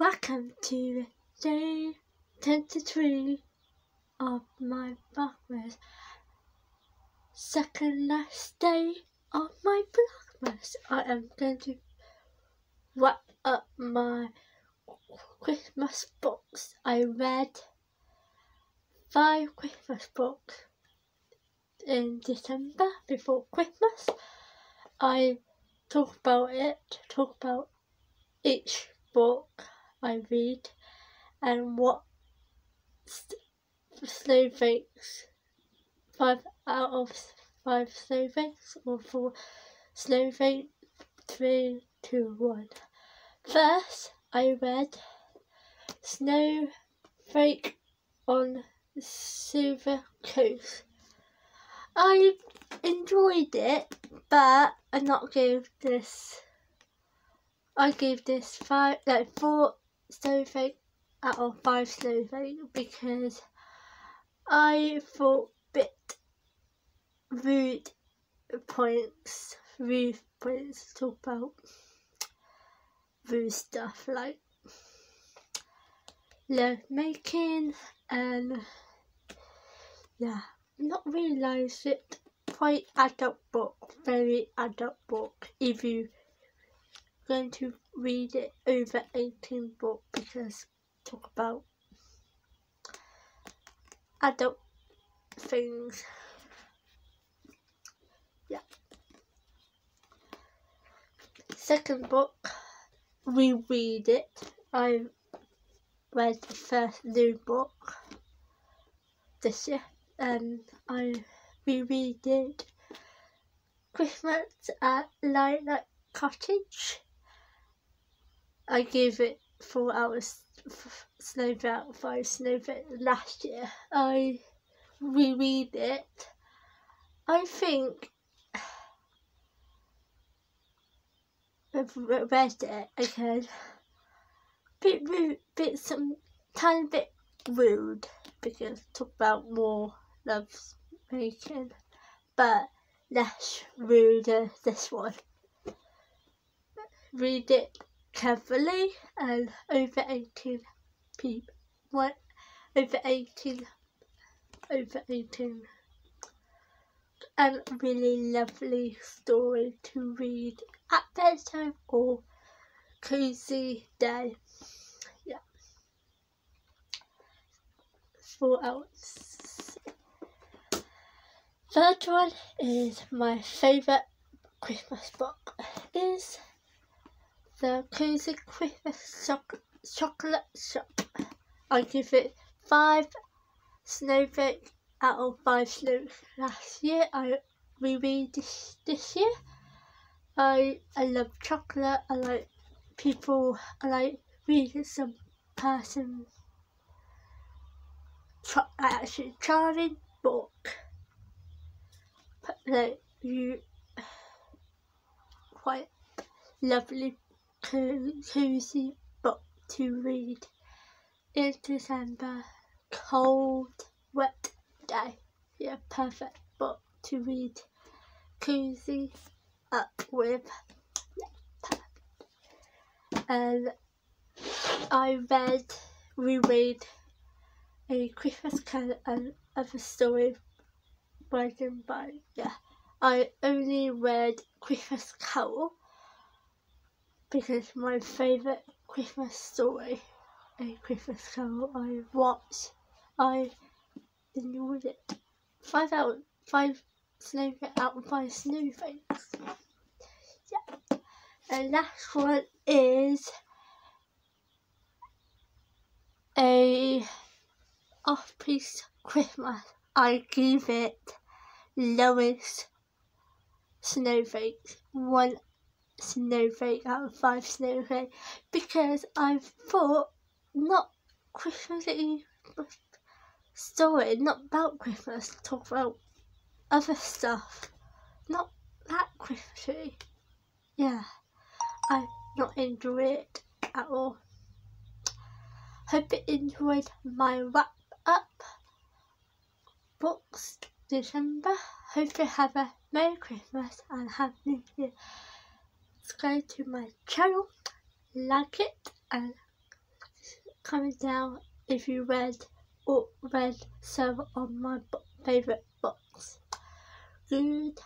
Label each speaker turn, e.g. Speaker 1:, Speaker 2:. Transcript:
Speaker 1: Welcome to day 23 of my Vlogmas. Second last day of my Vlogmas. I am going to wrap up my Christmas books. I read five Christmas books in December before Christmas. I talk about it, talk about each book I read and what snowflakes, five out of five snowflakes or four snowflakes, three, two, one. First, I read Snowflake on Silver Coast. I enjoyed it, but I not gave this. I gave this five, like four snowflake out of five snowflake because I thought bit rude points, rude points to talk about rude stuff like love making and yeah, not realise it quite adult book, very adult book. If you going to read it over 18 book because talk about adult things. Yeah. Second book, we read it. I read the first new book this year and I reread it. Christmas at Lilac Cottage. I gave it four hours Snowflake out of five Snowflake last year. I reread it. I think I've read it again. Bit rude, bit some tiny bit rude because talk about more love making, but less rude than this one. Read it carefully and over 18 people. What? Over 18. Over 18. And really lovely story to read at bedtime or cozy day. Yeah. Four hours. Third one is my favourite Christmas book. Is the Cozy Christmas choc- Chocolate Shop. I give it five snowflakes out of five snowflakes. Last year I reread this this year. I I love chocolate. I like people. I like reading some person. Ch- actually, charming book. But like you, quite lovely cozy book to read in December. Cold, wet day. Yeah, perfect book to read. Cozy up with. And um, I read, reread a Christmas Carol and other story written by, yeah. I only read Christmas Carol because my favourite Christmas story, a Christmas Carol I watched, I enjoyed it. Five out, five snowflakes out of five snowflakes. Yeah. And last one is a off-piste Christmas. I give it lowest snowflakes, one snowflake out of five snowflake because I thought not Christmassy story, not about Christmas, talk about other stuff, not that Christmassy. Yeah, I not enjoy it at all. Hope you enjoyed my wrap up books December. Hope you have a Merry Christmas and Happy New Year subscribe to my channel, like it, and comment down if you read or read some of my favourite books. Goodbye.